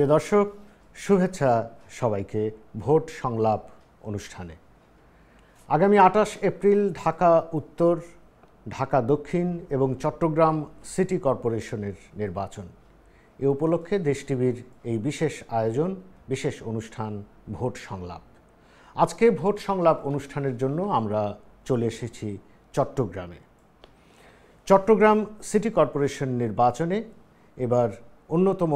প্রিয় দর্শক, শুভেচ্ছা সবাইকে ভোট সংলাপ অনুষ্ঠানে। আগামী আঠাশ এপ্রিল ঢাকা উত্তর, ঢাকা দক্ষিণ এবং চট্টগ্রাম সিটি কর্পোরেশনের নির্বাচন। এ উপলক্ষে দেশ টিভির এই বিশেষ আয়োজন, বিশেষ অনুষ্ঠান ভোট সংলাপ। আজকে ভোট সংলাপ অনুষ্ঠানের জন্য আমরা চলে এসেছি চট্টগ্রামে। চট্টগ্রাম সিটি কর্পোরেশন নির্বাচনে এবার অন্যতম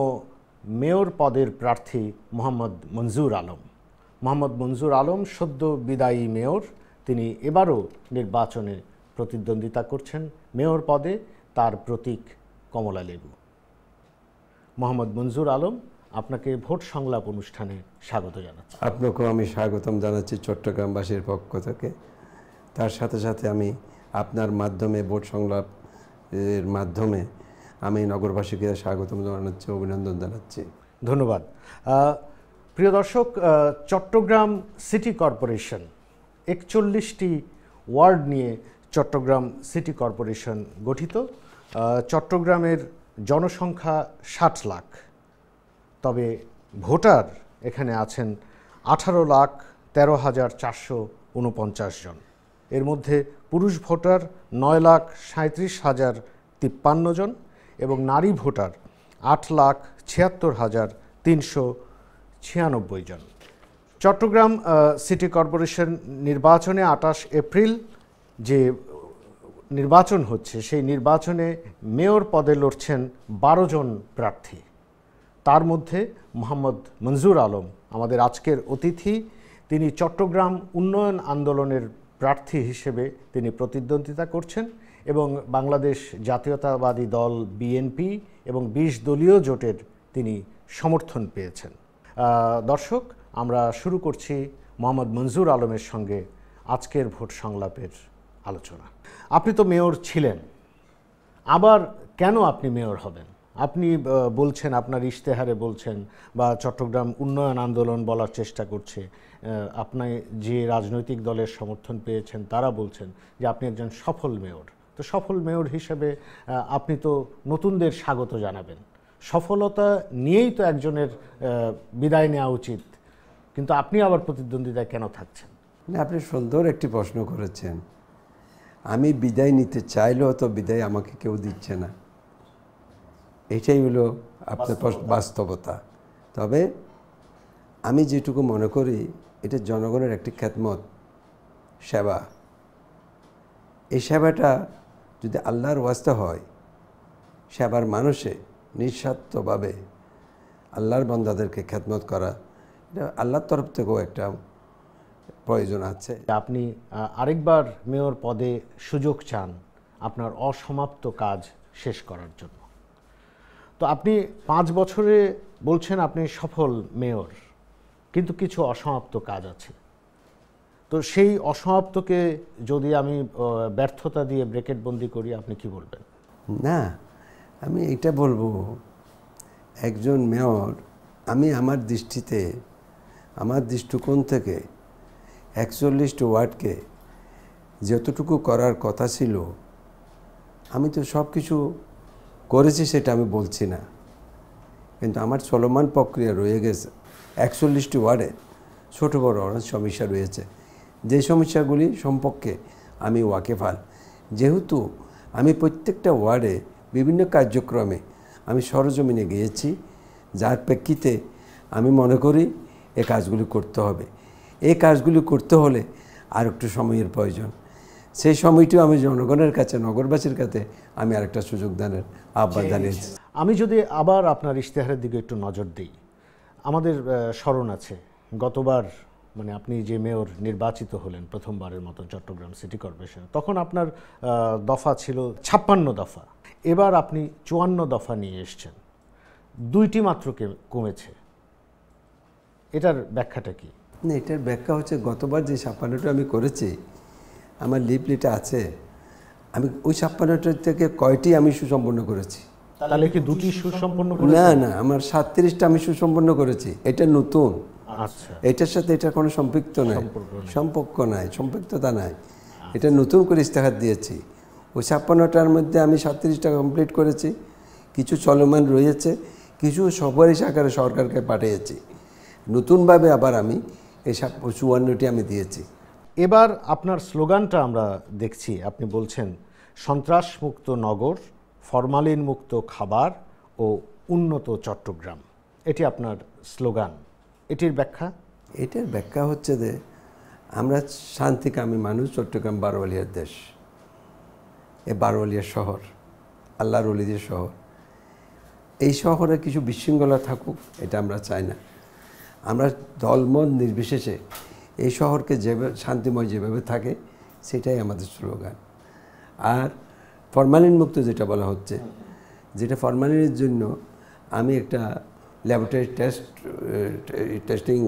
মেয়র পদের প্রার্থী মোহাম্মদ মঞ্জুর আলম। মোহাম্মদ মঞ্জুর আলম সদ্য বিদায়ী মেয়র। তিনি এবারও নির্বাচনে প্রতিদ্বন্দ্বিতা করছেন। মেয়র পদে তার প্রতীক কমলা লেবু। মোহাম্মদ মঞ্জুর আলম, আপনাকে ভোট সংলাপ অনুষ্ঠানে স্বাগত জানাচ্ছি। আপনাকেও আমি স্বাগতম জানাচ্ছি চট্টগ্রামবাসীর পক্ষ থেকে। তার সাথে সাথে আমি আপনার মাধ্যমে ভোট সংলাপ এর মাধ্যমে আমি নগরবাসীকে স্বাগতম জানাচ্ছি, অভিনন্দন জানাচ্ছি। ধন্যবাদ। প্রিয় দর্শক চট্টগ্রাম সিটি কর্পোরেশন একচল্লিশটি ওয়ার্ড নিয়ে চট্টগ্রাম সিটি কর্পোরেশন গঠিত। চট্টগ্রামের জনসংখ্যা ষাট লাখ। তবে ভোটার এখানে আছেন আঠারো লাখ তেরো হাজার চারশো উনপঞ্চাশ জন। এর মধ্যে পুরুষ ভোটার নয় লাখ সাঁত্রিশ হাজার তিপ্পান্ন জন। এবং নারী ভোটার আট লাখ ছিয়াত্তর হাজার তিনশো ছিয়ানব্বই জন। চট্টগ্রাম সিটি কর্পোরেশন নির্বাচনে আঠাশ এপ্রিল যে নির্বাচন হচ্ছে, সেই নির্বাচনে মেয়র পদে লড়ছেন বারো জন প্রার্থী। তার মধ্যে মোহাম্মদ মঞ্জুর আলম আমাদের আজকের অতিথি। তিনি চট্টগ্রাম উন্নয়ন আন্দোলনের প্রার্থী হিসেবে তিনি প্রতিদ্বন্দ্বিতা করছেন। এবং বাংলাদেশ জাতীয়তাবাদী দল বিএনপি এবং বিশ দলীয় জোটের তিনি সমর্থন পেয়েছেন। দর্শক, আমরা শুরু করছি মোহাম্মদ মঞ্জুর আলমের সঙ্গে আজকের ভোট সংলাপের আলোচনা। আপনি তো মেয়র ছিলেন। আবার কেন আপনি মেয়র হবেন? আপনি বলছেন, আপনার ইশতেহারে বলছেন বা চট্টগ্রাম উন্নয়ন আন্দোলন বলার চেষ্টা করছে। আপনি যে রাজনৈতিক দলের সমর্থন পেয়েছেন, তারা বলছেন যে আপনি একজন সফল মেয়র। তো সফল মেয়র হিসেবে আপনি তো নতুনদের স্বাগত জানাবেন। সফলতা নিয়েই তো একজনের বিদায় নেওয়া উচিত। কিন্তু আপনি আবার প্রতিদ্বন্দ্বিতায় কেন থাকছেন? না, আপনি সুন্দর একটি প্রশ্ন করেছেন। আমি বিদায় নিতে চাইলেও তো বিদায় আমাকে কেউ দিচ্ছে না। এটাই হলো আপনার বাস্তবতা। তবে আমি যেটুকু মনে করি এটা জনগণের একটি খ্যাতমত সেবা। এই সেবাটা যদি আল্লাহর ওয়াস্তে হয়, সে আবার মানুষে নিঃস্বার্থভাবে আল্লাহর বন্দাদেরকে খ্যাতমত করা, এটা আল্লাহর তরফ থেকেও একটা প্রয়োজন আছে। আপনি আরেকবার মেয়র পদে সুযোগ চান আপনার অসমাপ্ত কাজ শেষ করার জন্য। তো আপনি পাঁচ বছরে বলছেন আপনি সফল মেয়র, কিন্তু কিছু অসমাপ্ত কাজ আছে। তো সেই অসমাপ্তকে যদি আমি ব্যর্থতা দিয়ে ব্রেকেট বন্দি করি, আপনি কি বলবেন? না, আমি এটা বলব, একজন মেয়র, আমি আমার দৃষ্টিতে, আমার দৃষ্টিকোণ থেকে একচল্লিশটি ওয়ার্ডকে যতটুকু করার কথা ছিল, আমি তো সব কিছু করেছি সেটা আমি বলছি না। কিন্তু আমার চলমান প্রক্রিয়া রয়ে গেছে। একচল্লিশটি ওয়ার্ডে ছোটো বড় অনেক সমস্যা রয়েছে। যে সমস্যাগুলি সম্পর্কে আমি ওয়াকেফাল। যেহেতু আমি প্রত্যেকটা ওয়ার্ডে বিভিন্ন কার্যক্রমে আমি সরজমিনে গিয়েছি যার প্রেক্ষিতে আমি মনে করি এ কাজগুলি করতে হবে। এই কাজগুলি করতে হলে আর একটু সময়ের প্রয়োজন। সেই সময়টিও আমি জনগণের কাছে নগরবাসীর কাছে আমি আরেকটা সুযোগ দানের আহ্বান জানিয়েছি। আমি যদি আবার আপনার ইশতেহারের দিকে একটু নজর দিই আমাদের স্মরণ আছে গতবার মানে আপনি যে মেয়র নির্বাচিত হলেন প্রথমবারের মতো চট্টগ্রাম সিটি কর্পোরেশন তখন আপনার দফা ছিল ছাপ্পান্ন দফা। এবার আপনি চুয়ান্ন দফা নিয়ে এসছেন। দুইটি মাত্র কে- কমেছে। এটার ব্যাখ্যাটা কি? না এটার ব্যাখ্যা হচ্ছে গতবার যে ছাপ্পান্নটা আমি করেছি আমার লিপলিটা আছে আমি ওই ছাপ্পান্নটার থেকে কয়টি আমি সুসম্পন্ন করেছি? তাহলে কি দুটি সুসম্পন্ন না না আমার সাতত্রিশটা আমি সুসম্পন্ন করেছি। এটা নতুন। এটার সাথে এটা কোনো সম্পৃক্ত নাই। সম্পর্ক সম্পর্ক নাই সম্পৃক্ততা নাই। এটা নতুন করে ইস্তেহার দিয়েছি। ওই ছাপ্পান্নটার মধ্যে আমি সাতত্রিশটা কমপ্লিট করেছি। কিছু চলমান রয়েছে কিছু সুপারিশ আকারে সরকারকে পাঠিয়েছি। নতুনভাবে আবার আমি এই সাপ- চুয়ান্নটি আমি দিয়েছি। এবার আপনার স্লোগানটা আমরা দেখছি। আপনি বলছেন সন্ত্রাসমুক্ত নগর ফরমালিন মুক্ত খাবার ও উন্নত চট্টগ্রাম। এটি আপনার স্লোগান। এটির ব্যাখ্যা? এটার ব্যাখ্যা হচ্ছে যে, আমরা শান্তিকামী মানুষ, চট্টগ্রাম বারোয়ালিয়ার দেশ। এ বারোয়ালিয়ার শহর আল্লাহর অলিদের শহর। এই শহরে কিছু বিশৃঙ্খলা থাকুক, এটা আমরা চাই না। আমরা দলমত নির্বিশেষে এই শহরকে যেভাবে, শান্তিময় যেভাবে থাকে, সেটাই আমাদের স্লোগান। আর ফরমালিন মুক্ত যেটা বলা হচ্ছে, যেটা ফরমালিনের জন্য আমি একটা ল্যাবরেটরি টেস্ট টেস্টিং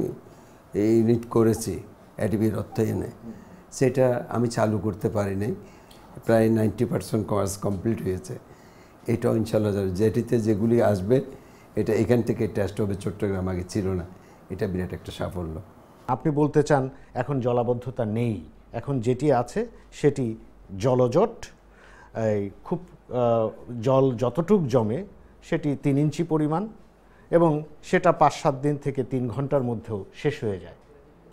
ইউনিট করেছি অ্যাডিবির অর্থায়নে সেটা আমি চালু করতে পারিনি। প্রায় নাইনটি পার্সেন্ট কাজ কমপ্লিট হয়েছে। এটাও ইনশাল্লাহ যেটিতে যেগুলি আসবে, এটা এখান থেকে টেস্ট হবে। চট্টগ্রাম আগে ছিল না। এটা বিরাট একটা সাফল্য। আপনি বলতে চান, এখন জলাবদ্ধতা নেই। এখন যেটি আছে, সেটি জলজট। খুব জল যতটুক জমে, সেটি তিন ইঞ্চি পরিমাণ। এবং সেটা পাঁচ সাত দিন থেকে তিন ঘণ্টার মধ্যেও শেষ হয়ে যায়।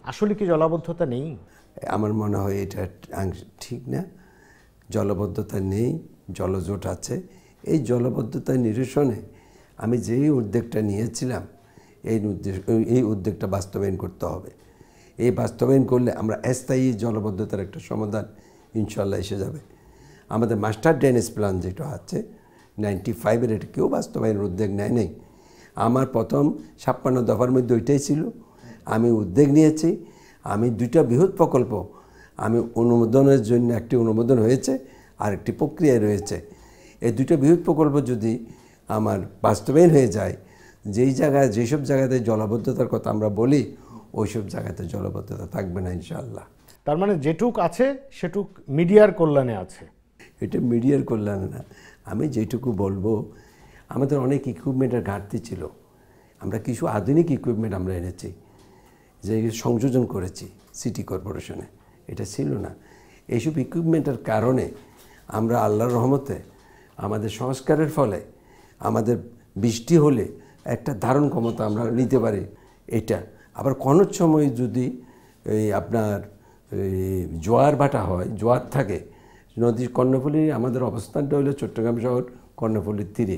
আসলে কি জলাবদ্ধতা নেই? আমার মনে হয় এটা ঠিক না। জলবদ্ধতা নেই, জলজোট আছে। এই জলবদ্ধতা নিরসনে আমি যেই উদ্যোগটা নিয়েছিলাম, এই উদ্দেশ্য এই উদ্যোগটা বাস্তবায়ন করতে হবে। এই বাস্তবায়ন করলে আমরা স্থায়ী জলবদ্ধতার একটা সমাধান ইনশাল্লাহ এসে যাবে। আমাদের মাস্টার ড্রেনেজ প্ল্যান যেটা আছে, নাইনটি ফাইভের এটা কেউ বাস্তবায়নের উদ্যোগ নেয় নেই। আমার প্রথম ছাপ্পান্ন দফার মধ্যে ওইটাই ছিল। আমি উদ্যোগ নিয়েছি। আমি দুইটা বৃহৎ প্রকল্প। আমি অনুমোদনের জন্য একটি অনুমোদন হয়েছে আর একটি প্রক্রিয়ায় রয়েছে। এই দুটো বৃহৎ প্রকল্প যদি আমার বাস্তবায়ন হয়ে যায় যেই জায়গায় যেসব জায়গাতে জলাবদ্ধতার কথা আমরা বলি ওইসব জায়গাতে জলাবদ্ধতা থাকবে না ইনশাল্লাহ তার মানে যেটুক আছে সেটুক মিডিয়ার কল্যাণে আছে। এটা মিডিয়ার কল্যাণে না। আমি যেটুকু বলব আমাদের অনেক ইকুইপমেন্টের ঘাটতি ছিল। আমরা কিছু আধুনিক ইকুইপমেন্ট আমরা এনেছি, যে সংযোজন করেছি সিটি কর্পোরেশনে এটা ছিল না। এইসব ইকুইপমেন্টের কারণে আমরা আল্লাহর রহমতে আমাদের সংস্কারের ফলে আমাদের বৃষ্টি হলে একটা ধারণ ক্ষমতা আমরা নিতে পারি এটা। আবার কোনো সময় যদি এই আপনার জোয়ার ভাটা হয়, জোয়ার থাকে, নদীর কর্ণফুলী আমাদের অবস্থানটা হলো চট্টগ্রাম শহর কর্ণফুলীর তীরে।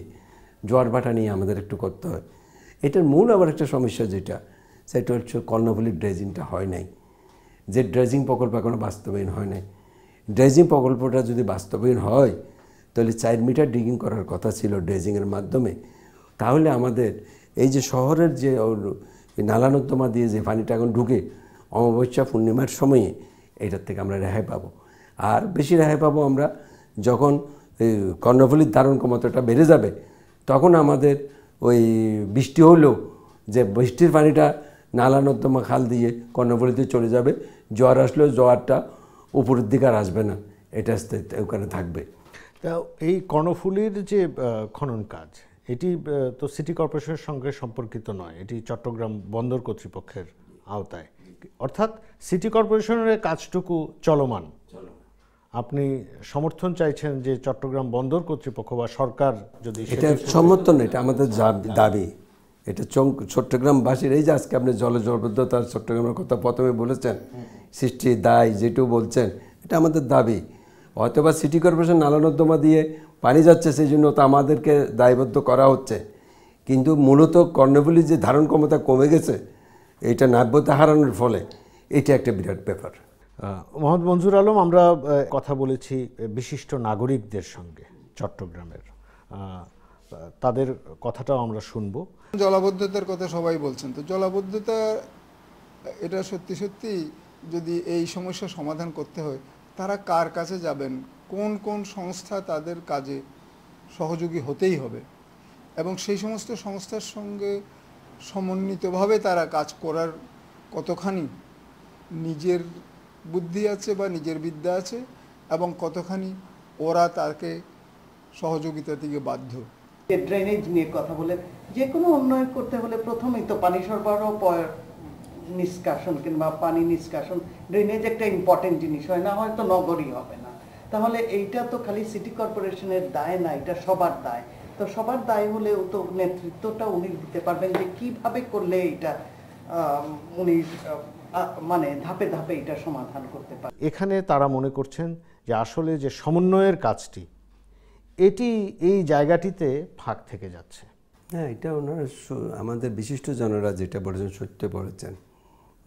জোয়ার ভাটা নিয়ে আমাদের একটু করতে হয়। এটার মূল আবার একটা সমস্যা যেটা, সেটা হচ্ছে কর্ণফুলীর ড্রেজিংটা হয় নাই। যে ড্রেজিং প্রকল্প এখনও বাস্তবায়ন হয় নাই। ড্রেজিং প্রকল্পটা যদি বাস্তবায়ন হয়, তাহলে চার মিটার ডিগিং করার কথা ছিল ড্রেজিংয়ের মাধ্যমে। তাহলে আমাদের এই যে শহরের যে ওর- এই নালা নর্দমা দিয়ে যে পানিটা এখন ঢুকে, অমাবস্যা পূর্ণিমার সময়ে এটার থেকে আমরা রেহাই পাবো। আর বেশি রেহাই পাবো আমরা যখন কর্ণফুলির ধারণ ক্ষমতাটা বেড়ে যাবে তখন আমাদের ওই বৃষ্টি হলেও যে বৃষ্টির পানিটা নালা নর্দমা খাল দিয়ে কর্ণফুলিতে চলে যাবে। জোয়ার আসলেও জোয়ারটা উপরের দিকে আর আসবে না। এটা ওখানে থাকবে। তা এই কর্ণফুলীর যে খনন কাজ এটি তো সিটি কর্পোরেশনের সঙ্গে সম্পর্কিত নয়। এটি চট্টগ্রাম বন্দর কর্তৃপক্ষের আওতায়। অর্থাৎ সিটি কর্পোরেশনের কাজটুকু চলমান। আপনি সমর্থন চাইছেন যে চট্টগ্রাম বন্দর কর্তৃপক্ষ বা সরকার যদি এটা সমর্থন এটা আমাদের দাবি। এটা চট্টগ্রামবাসীর এই যে আজকে আপনি জল জলবদ্ধতার চট্টগ্রামের কথা প্রথমে বলেছেন সৃষ্টি দায় যেটুকু বলছেন এটা আমাদের দাবি। হয়তোবা সিটি কর্পোরেশন নালা নর্দমা দিয়ে পানি যাচ্ছে সেই জন্য তো আমাদেরকে দায়বদ্ধ করা হচ্ছে। কিন্তু মূলত কর্ণফুলির যে ধারণ ক্ষমতা কমে গেছে এটা নাব্যতা হারানোর ফলে এটা একটা বিরাট ব্যাপার। মোহাম্মদ মঞ্জুর আলম, আমরা কথা বলেছি বিশিষ্ট নাগরিকদের সঙ্গে চট্টগ্রামের। তাদের কথাটাও আমরা শুনব। জলাবদ্ধতার কথা সবাই বলছেন। তো জলাবদ্ধতা, এটা সত্যি সত্যি যদি এই সমস্যা সমাধান করতে হয়, তারা কার কাছে যাবেন? কোন কোন সংস্থা তাদের কাজে সহযোগী হতেই হবে? এবং সেই সমস্ত সংস্থার সঙ্গে সমন্বিতভাবে তারা কাজ করার কতখানি নিজের বুদ্ধি আছে বা নিজের বিদ্যা আছে এবং কতখানি ওরা তাকে সহযোগিতা থেকে বাধ্য। ড্রেনেজ নিয়ে কথা বলেন যে কোনো উন্নয়ন করতে হলে প্রথমেই তো পানি সরবরাহ নিষ্কাশন কিংবা পানি নিষ্কাশন ড্রেনেজ একটা ইম্পর্টেন্ট জিনিস হয়, না হয়তো নগরই হবে না। তাহলে এইটা তো খালি সিটি কর্পোরেশনের দায় না, এটা সবার দায়। তো সবার দায় হলেও তো নেতৃত্বটা উনি দিতে পারবেন যে কীভাবে করলে এটা উনি মানে ধাপে ধাপে এটা সমাধান করতে পারবেন এখানে তারা মনে করছেন যে আসলে যে সমন্বয়ের কাজটি এটি এই জায়গাটিতে ফাঁক থেকে যাচ্ছে। হ্যাঁ এটা ওনারা আমাদের বিশিষ্ট জনরা যেটা বলেছেন সত্য বলেছেন।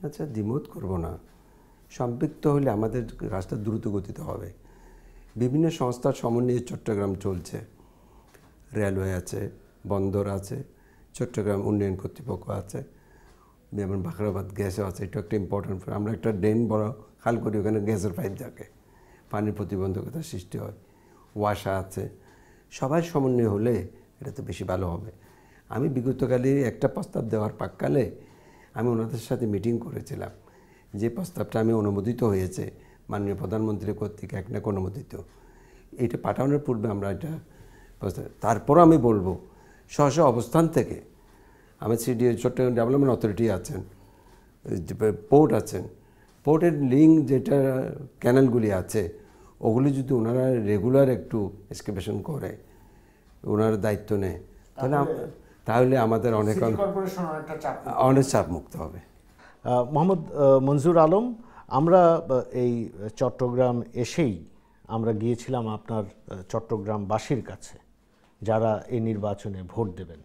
আচ্ছা দ্বিমত করব না। সম্পৃক্ত হলে আমাদের রাস্তা দ্রুত গতিতে হবে। বিভিন্ন সংস্থার সমন্বয়ে চট্টগ্রাম চলছে। রেলওয়ে আছে বন্দর আছে চট্টগ্রাম উন্নয়ন কর্তৃপক্ষ আছে। যেমন বাখরাবাদ গ্যাসও আছে, এটা একটা ইম্পর্টেন্ট আমরা একটা ড্রেন বড় খাল করি, ওখানে গ্যাসের পাইপ থাকে, পানির প্রতিবন্ধকতা সৃষ্টি হয়, ওয়াসা আছে। সবাই সমন্বয় হলে এটা তো বেশি ভালো হবে। আমি বিগতকালে একটা প্রস্তাব দেওয়ার পাককালে আমি ওনাদের সাথে মিটিং করেছিলাম। যে প্রস্তাবটা আমি অনুমোদিত হয়েছে, মাননীয় প্রধানমন্ত্রী কর্তৃক এক নাক অনুমোদিত। এটা পাঠানোর পূর্বে আমরা এটা তারপরও আমি বলব স্ব অবস্থান থেকে আমি সিডি চট্টগ্রাম ডেভেলপমেন্ট অথরিটি আছেন পোর্ট আছেন। পোর্টের লিঙ্ক যেটা ক্যানেলগুলি আছে ওগুলি যদি ওনারা রেগুলার একটু এক্সকেভেশন করে ওনার দায়িত্ব নেয় তাহলে তাহলে আমাদের অনেক অনেক চাপ মুক্ত হবে। মোহাম্মদ মঞ্জুর আলম আমরা এই চট্টগ্রাম এসেই আমরা গিয়েছিলাম আপনার চট্টগ্রামবাসীর কাছে যারা এই নির্বাচনে ভোট দেবেন।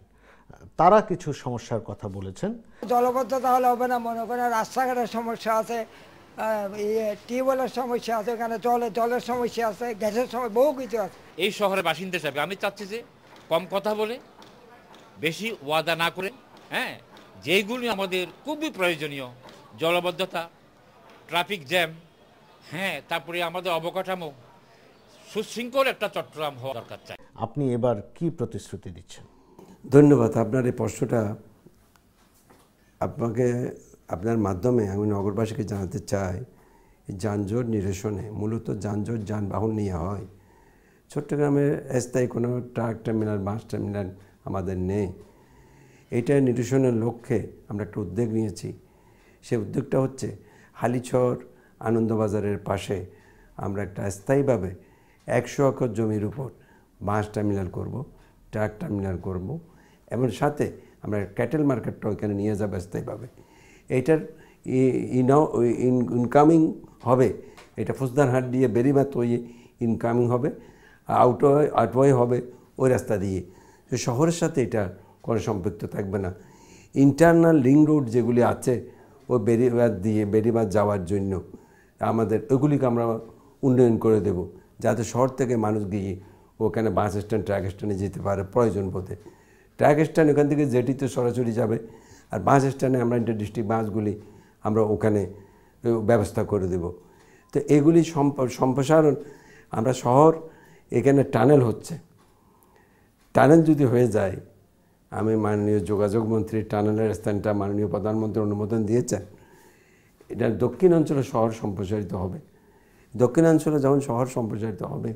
তারা কিছু সমস্যার কথা বলেছেন। জলবদ্ধতা হলে হবে না মনে করেন রাস্তাঘাটের সমস্যা আছে ইয়ে টিউবওয়েলের সমস্যা আছে এখানে জলের জলের সমস্যা আছে গ্যাসের সমস্যা বহু কিছু আছে। এই শহরের বাসিন্দা হিসাবে আমি চাচ্ছি যে কম কথা বলে বেশি ওয়াদা না করে হ্যাঁ যেইগুলি আমাদের খুবই প্রয়োজনীয় জলবদ্ধতা ট্রাফিক জ্যাম হ্যাঁ তারপরে আমাদের অবকাঠামো সুশৃঙ্খল একটা চট্টগ্রাম হওয়া দরকার চাই। আপনি এবার কি প্রতিশ্রুতি দিচ্ছেন? ধন্যবাদ, আপনার এই প্রশ্নটা আপনাকে, আপনার মাধ্যমে আমি নগরবাসীকে জানাতে চাই। যানজট নিরসনে, মূলত যানজট যানবাহন নিয়ে হয়। চট্টগ্রামে স্থায়ী কোনো ট্রাক টার্মিনাল, বাস টার্মিনাল আমাদের নেই। এটা নিরসনের লক্ষ্যে আমরা একটা উদ্যোগ নিয়েছি। সেই উদ্যোগটা হচ্ছে হালিছর আনন্দবাজারের পাশে আমরা একটা স্থায়ীভাবে একশো একর জমির উপর বাস টার্মিনাল করব, ট্রাক টার্মিনাল করব। এবং সাথে আমরা ক্যাটেল মার্কেটটা ওইখানে নিয়ে যাব স্থায়ীভাবে। এইটার ইনকামিং হবে। এটা ফুসদারহাট দিয়ে বেরিমাত হয়ে ইনকামিং হবে আউটওয়ে আউটওয়ে হবে ওই রাস্তা দিয়ে। শহরের সাথে এটা কোনো সম্পৃক্ত থাকবে না। ইন্টারনাল লিঙ্ক রোড যেগুলি আছে ও বেরিবাদ দিয়ে বেরিবাদ যাওয়ার জন্য আমাদের ওগুলিকে আমরা উন্নয়ন করে দেব। যাতে শহর থেকে মানুষ গিয়ে ওখানে বাস স্ট্যান্ড, ট্রাক স্ট্যান্ডে যেতে পারে প্রয়োজন বোধে। ট্রাক স্ট্যান্ড ওখান থেকে জেটিতে সরাসরি যাবে আর বাস স্ট্যান্ডে আমরা ইন্টার ডিস্ট্রিক্ট বাসগুলি আমরা ওখানে ব্যবস্থা করে দেব। তো এগুলি সম্প- সম্প্রসারণ, আমরা শহর এখানে টানেল হচ্ছে। টানেল যদি হয়ে যায়, আমি মাননীয় যোগাযোগ মন্ত্রী, টানেলের স্থানটা মাননীয় প্রধানমন্ত্রী অনুমোদন দিয়েছেন, এটা দক্ষিণ অঞ্চলে শহর সম্প্রসারিত হবে। দক্ষিণাঞ্চলে যখন শহর সম্প্রসারিত হবে,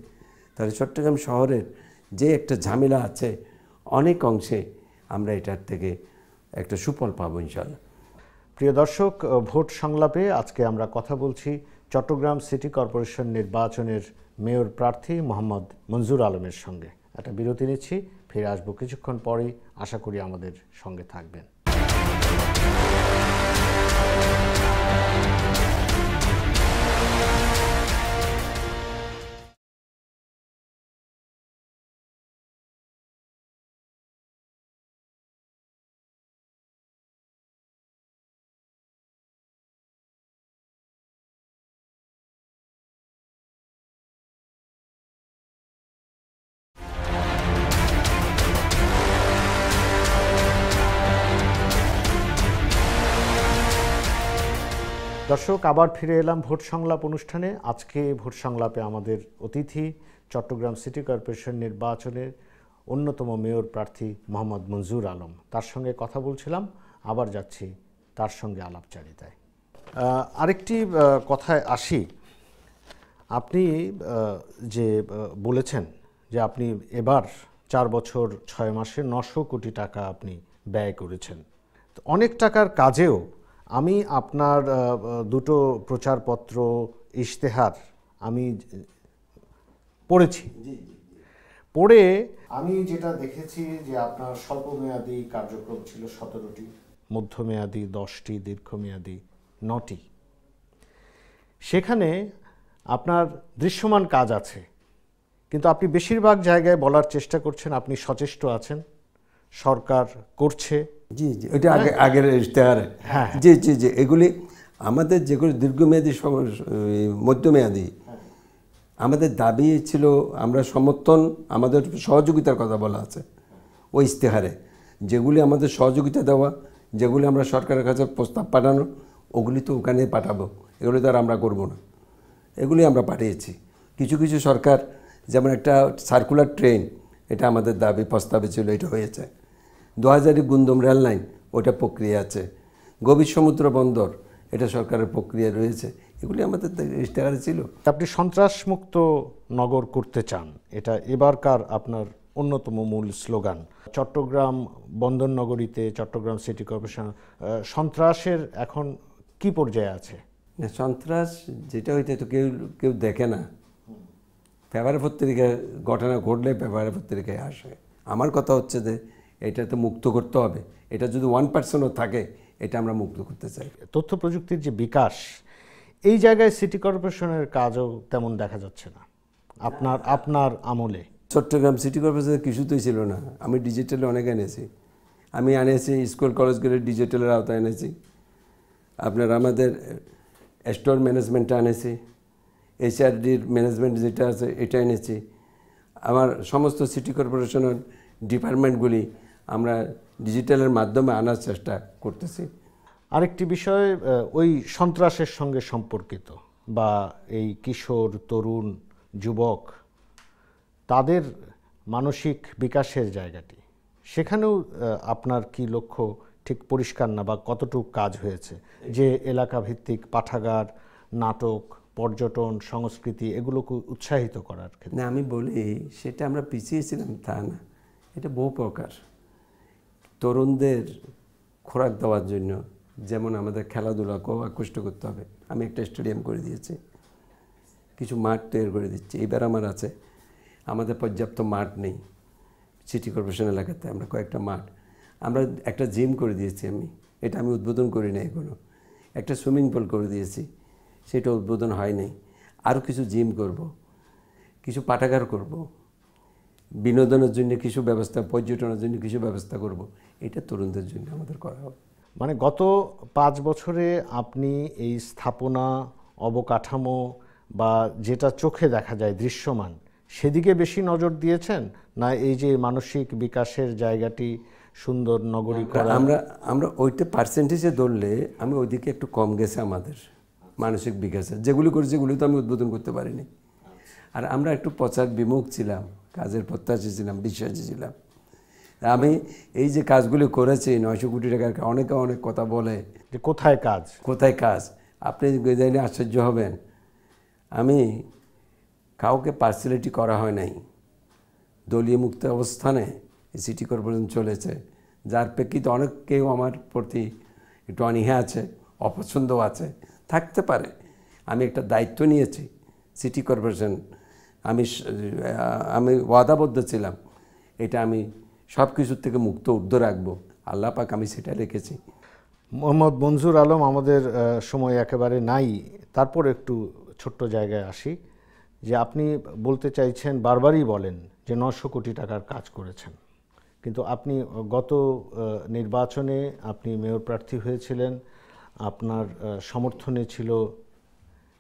তাহলে চট্টগ্রাম শহরের যে একটা ঝামেলা আছে অনেক অংশে আমরা এটার থেকে একটা সুফল পাবো ইনশাল্লাহ প্রিয় দর্শক ভোট সংলাপে আজকে আমরা কথা বলছি চট্টগ্রাম সিটি কর্পোরেশন নির্বাচনের মেয়র প্রার্থী মোহাম্মদ মঞ্জুর আলমের সঙ্গে। একটা বিরতি নিচ্ছি, ফিরে আসব কিছুক্ষণ পরেই। আশা করি আমাদের সঙ্গে থাকবেন। দর্শক, আবার ফিরে এলাম ভোট সংলাপ অনুষ্ঠানে। আজকে ভোট সংলাপে আমাদের অতিথি চট্টগ্রাম সিটি কর্পোরেশন নির্বাচনের অন্যতম মেয়র প্রার্থী মোহাম্মদ মঞ্জুর আলম। তার সঙ্গে কথা বলছিলাম, আবার যাচ্ছি তার সঙ্গে আলাপচারিতায়। আরেকটি কথায় আসি। আপনি যে বলেছেন যে আপনি এবার চার বছর, ছয় মাসে নশো কোটি টাকা আপনি ব্যয় করেছেন। অনেক টাকার কাজেও আমি আপনার দুটো প্রচারপত্র ইশতেহার আমি পড়েছি। পড়ে আমি যেটা দেখেছি যে আপনার স্বল্পমেয়াদী কার্যক্রম ছিল সতেরোটি মধ্যমেয়াদী দশটি দীর্ঘমেয়াদী নটি। সেখানে আপনার দৃশ্যমান কাজ আছে কিন্তু আপনি বেশিরভাগ জায়গায় বলার চেষ্টা করছেন আপনি সচেষ্ট আছেন সরকার করছে। জি জি ওইটা আগে আগের ইশতেহারে। হ্যাঁ। জি জি জি এগুলি আমাদের যেগুলো দীর্ঘমেয়াদী মধ্যমেয়াদী। আমাদের দাবি ছিল আমরা সমর্থন আমাদের সহযোগিতার কথা বলা আছে ওই ইশতেহারে। যেগুলি আমাদের সহযোগিতা দেওয়া যেগুলি আমরা সরকারের কাছে প্রস্তাব পাঠানো ওগুলি তো ওখানে পাঠাবো। এগুলি তো আর আমরা করব না। এগুলি আমরা পাঠিয়েছি। কিছু কিছু সরকার যেমন একটা সার্কুলার ট্রেন এটা আমাদের দাবি প্রস্তাবে ছিল এটা হয়েছে। দু হাজারি গুন্দম রেল লাইন ওটা প্রক্রিয়া আছে। গভীর সমুদ্র বন্দর এটা সরকারের প্রক্রিয়া রয়েছে। এগুলি আমাদের ইশতেহারে ছিল। আপনি সন্ত্রাসমুক্ত নগর করতে চান এটা এবারকার আপনার অন্যতম মূল স্লোগান। চট্টগ্রাম বন্দর নগরীতে চট্টগ্রাম সিটি কর্পোরেশন সন্ত্রাসের এখন কি পর্যায়ে আছে? না সন্ত্রাস যেটা হইতে তো কেউ কেউ দেখে না। পেপারে পত্রিকায় ঘটনা ঘটলে পেপারে পত্রিকায় আসে। আমার কথা হচ্ছে যে এটা তো মুক্ত করতে হবে। এটা যদি ওয়ান পার্সেন্টও থাকে এটা আমরা মুক্ত করতে চাই। তথ্য প্রযুক্তির যে বিকাশ এই জায়গায় সিটি কর্পোরেশনের কাজও তেমন দেখা যাচ্ছে না। আপনার আপনার আমলে। চট্টগ্রাম সিটি কর্পোরেশনের কিছুতেই ছিল না। আমি ডিজিটালে অনেক এনেছি। আমি এনেছি স্কুল কলেজগুলো ডিজিটালের আওতায় এনেছি। আপনার আমাদের স্টোর ম্যানেজমেন্টটা এনেছি। এইচআরডির ম্যানেজমেন্ট যেটা আছে এটা এনেছি। আমার সমস্ত সিটি কর্পোরেশনের ডিপার্টমেন্টগুলি আমরা ডিজিটালের মাধ্যমে আনার চেষ্টা করতেছি। আরেকটি বিষয় ওই সন্ত্রাসের সঙ্গে সম্পর্কিত বা এই কিশোর তরুণ যুবক তাদের মানসিক বিকাশের জায়গাটি। সেখানেও আপনার কি লক্ষ্য ঠিক পরিষ্কার না বা কতটুকু কাজ হয়েছে? যে এলাকা ভিত্তিক পাঠাগার নাটক পর্যটন সংস্কৃতি এগুলোকে উৎসাহিত করার ক্ষেত্রে। না আমি বলি সেটা আমরা পিছিয়েছিলাম তা না। এটা বহু প্রকার। তরুণদের খোরাক দেওয়ার জন্য যেমন আমাদের খেলাধুলাকেও আকৃষ্ট করতে হবে। আমি একটা স্টেডিয়াম করে দিয়েছি। কিছু মাঠ তৈরি করে দিচ্ছি। এবার আমার আছে, আমাদের পর্যাপ্ত মাঠ নেই সিটি কর্পোরেশন এলাকাতে, আমরা কয়েকটা মাঠ। আমরা একটা জিম করে দিয়েছি আমি। এটা আমি উদ্বোধন করি না এখনও। একটা সুইমিং পুল করে দিয়েছি। সেটা উদ্বোধন হয়নি আরও কিছু জিম করব। কিছু পাঠাগার করব। বিনোদনের জন্য কিছু ব্যবস্থা পর্যটনের জন্য কিছু ব্যবস্থা করব। এটা তরুণদের জন্য আমাদের করা হবে। মানে গত পাঁচ বছরে আপনি এই স্থাপনা অবকাঠামো বা যেটা চোখে দেখা যায় দৃশ্যমান সেদিকে বেশি নজর দিয়েছেন? না এই যে মানসিক বিকাশের জায়গাটি সুন্দর নগরী করা আমরা আমরা ওইটা পার্সেন্টেজে ধরলে আমি ওইদিকে একটু কম গেছে আমাদের মানসিক বিকাশে। যেগুলি করেছি সেগুলি তো আমি উদ্বোধন করতে পারিনি। আর আমরা একটু প্রচার বিমুখ ছিলাম। কাজের প্রত্যাশী ছিলাম বিশ্বাসী ছিলাম। আমি এই যে কাজগুলি করেছি নয়শো কোটি টাকার অনেকে অনেক কথা বলে। যে কোথায় কাজ? কোথায় কাজ? আপনি জেনে আশ্চর্য হবেন। আমি কাউকে পার্সিয়ালিটি করা হয় নাই। দলীয় মুক্ত অবস্থানে সিটি কর্পোরেশন চলেছে। যার প্রেক্ষিতে অনেক কেউ আমার প্রতি একটু অনীহা আছে অপছন্দও আছে। থাকতে পারে। আমি একটা দায়িত্ব নিয়েছি সিটি কর্পোরেশন আমি আমি ওয়াদাবদ্ধ ছিলাম। এটা আমি সব কিছুর থেকে মুক্ত ঊর্ধ্ব রাখব। আল্লাহ পাক আমি সেটা রেখেছি। মোহাম্মদ মঞ্জুর আলম আমাদের সময় একেবারে নাই। তারপর একটু ছোট্ট জায়গায় আসি, যে আপনি বলতে চাইছেন, বারবারই বলেন যে নশো কোটি টাকার কাজ করেছেন। কিন্তু আপনি গত নির্বাচনে আপনি মেয়র প্রার্থী হয়েছিলেন। আপনার সমর্থনে ছিল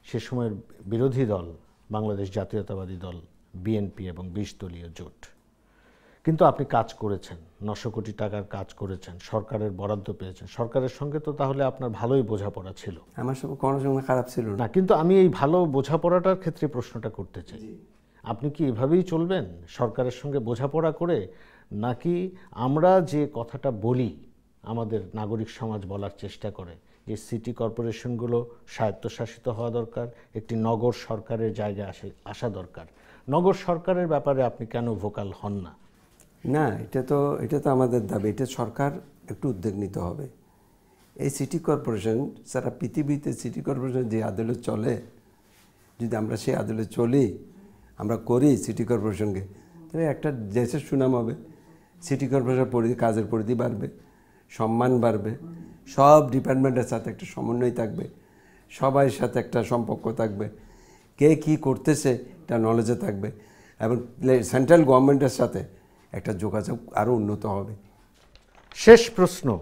সে সময়ের বিরোধী দল। বাংলাদেশ জাতীয়তাবাদী দল বিএনপি এবং বিশ দলীয় জোট। কিন্তু আপনি কাজ করেছেন নশো কোটি টাকার কাজ করেছেন সরকারের বরাদ্দ পেয়েছেন। সরকারের সঙ্গে তো তাহলে আপনার ভালোই বোঝাপড়া ছিল। আমার সঙ্গে কোনো সময় খারাপ ছিল না। না কিন্তু আমি এই ভালো বোঝাপড়াটার ক্ষেত্রে প্রশ্নটা করতে চাই। আপনি কি এভাবেই চলবেন সরকারের সঙ্গে বোঝাপড়া করে? নাকি আমরা যে কথাটা বলি আমাদের নাগরিক সমাজ বলার চেষ্টা করে যে সিটি কর্পোরেশনগুলো স্বায়ত্তশাসিত হওয়া দরকার, একটি নগর সরকারের জায়গায় আসে, আসা দরকার। নগর সরকারের ব্যাপারে আপনি কেন ভোকাল হন না? না, এটা তো এটা তো আমাদের দাবি। এটা সরকার একটু উদ্যোগ নিতে হবে। এই সিটি কর্পোরেশন, সারা পৃথিবীতে সিটি কর্পোরেশন যে আদলে চলে, যদি আমরা সেই আদলে চলি, আমরা করি সিটি কর্পোরেশনকে, তাহলে একটা দেশের সুনাম হবে। সিটি কর্পোরেশন পরিধি, কাজের পরিধি বাড়বে। সম্মান বাড়বে। সব ডিপার্টমেন্টের সাথে একটা সমন্বয় থাকবে। সবাই সাথে একটা সম্পর্ক থাকবে। কে কি করতেছে এটা নলেজে থাকবে। এবং সেন্ট্রাল গভর্নমেন্টের সাথে একটা যোগাযোগ আরও উন্নত হবে। শেষ প্রশ্ন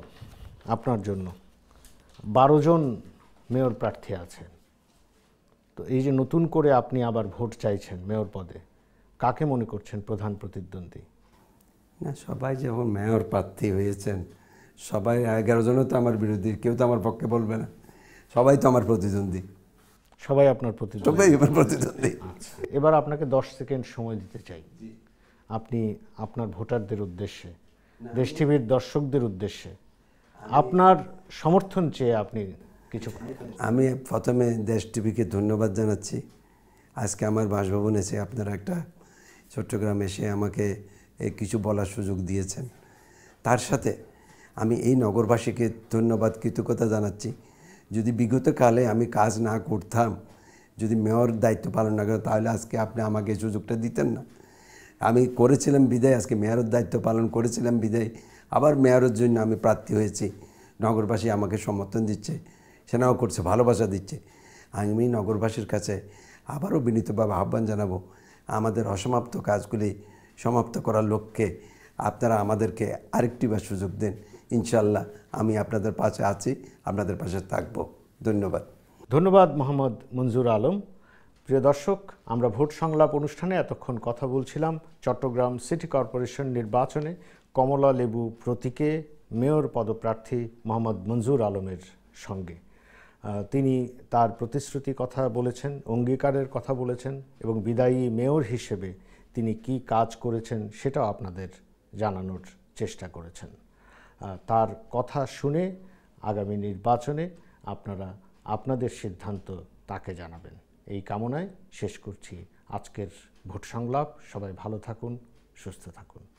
আপনার জন্য। বারো জন মেয়র প্রার্থী আছেন। তো এই যে নতুন করে আপনি আবার ভোট চাইছেন মেয়র পদে কাকে মনে করছেন প্রধান প্রতিদ্বন্দ্বী? না সবাই যখন মেয়র প্রার্থী হয়েছেন সবাই এগারো জনও তো আমার বিরোধী কেউ তো আমার পক্ষে বলবে না। সবাই তো আমার প্রতিদ্বন্দ্বী। সবাই আপনার প্রতিদ্বন্দ্বী। সবাই আমার প্রতিদ্বন্দ্বী। আচ্ছা এবার আপনাকে দশ সেকেন্ড সময় দিতে চাই। আপনি আপনার ভোটারদের উদ্দেশ্যে দেশ টিভির দর্শকদের উদ্দেশ্যে আপনার সমর্থন চেয়ে আপনি কিছু আমি প্রথমে দেশ টিভিকে ধন্যবাদ জানাচ্ছি। আজকে আমার বাসভবন এসে আপনারা একটা চট্টগ্রাম এসে আমাকে কিছু বলার সুযোগ দিয়েছেন। তার সাথে আমি এই নগরবাসীকে ধন্যবাদ, কৃতজ্ঞতা জানাচ্ছি। যদি বিগত কালে আমি কাজ না করতাম, যদি মেয়র দায়িত্ব পালন না করতাম, তাহলে আজকে আপনি আমাকে সুযোগটা দিতেন না। আমি করেছিলাম বিদায়, আজকে মেয়রের দায়িত্ব পালন করেছিলাম বিদায়। আবার মেয়রের জন্য আমি প্রার্থী হয়েছি। নগরবাসী আমাকে সমর্থন দিচ্ছে, সেনাও করছে, ভালোবাসা দিচ্ছে। আমি নগরবাসীর কাছে আবারও বিনীতভাবে আহ্বান জানাব, আমাদের অসমাপ্ত কাজগুলি সমাপ্ত করার লক্ষ্যে আপনারা আমাদেরকে আরেকটি বার সুযোগ দেন। ইনশাল্লাহ আমি আপনাদের পাশে আছি, আপনাদের পাশে থাকব। ধন্যবাদ। ধন্যবাদ মোহাম্মদ মঞ্জুর আলম। প্রিয় দর্শক, আমরা ভোট সংলাপ অনুষ্ঠানে এতক্ষণ কথা বলছিলাম চট্টগ্রাম সিটি কর্পোরেশন নির্বাচনে কমলা লেবু প্রতীকে মেয়র পদপ্রার্থী মোহাম্মদ মঞ্জুর আলমের সঙ্গে। তিনি তার প্রতিশ্রুতি কথা বলেছেন, অঙ্গীকারের কথা বলেছেন এবং বিদায়ী মেয়র হিসেবে তিনি কি কাজ করেছেন সেটাও আপনাদের জানানোর চেষ্টা করেছেন। তার কথা শুনে আগামী নির্বাচনে আপনারা আপনাদের সিদ্ধান্ত তাকে জানাবেন। এই কামনায় শেষ করছি। আজকের ভোট সংলাপ। সবাই ভালো থাকুন, সুস্থ থাকুন।